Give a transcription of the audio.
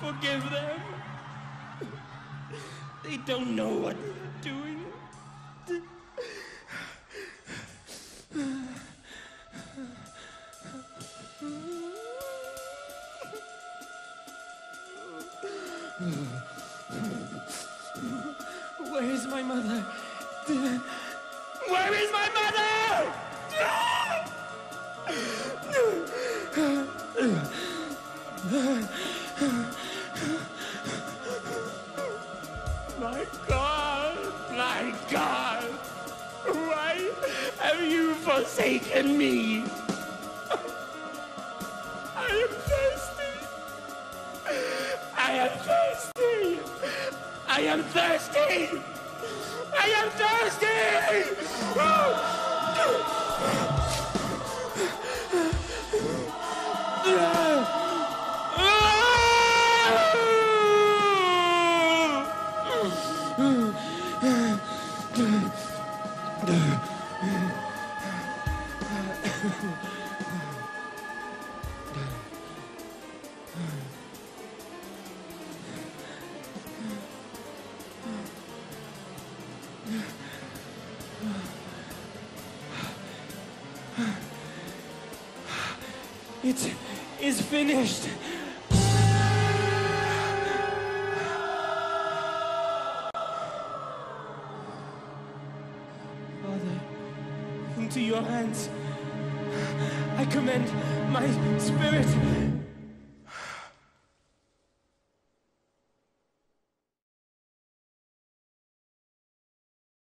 Forgive them. They don't know what they're doing. Where is my mother? Where is my mother? My my God, why have you forsaken me? I am thirsty. I am thirsty. I am thirsty. I am thirsty. Oh. It is finished. Into your hands. I commend my spirit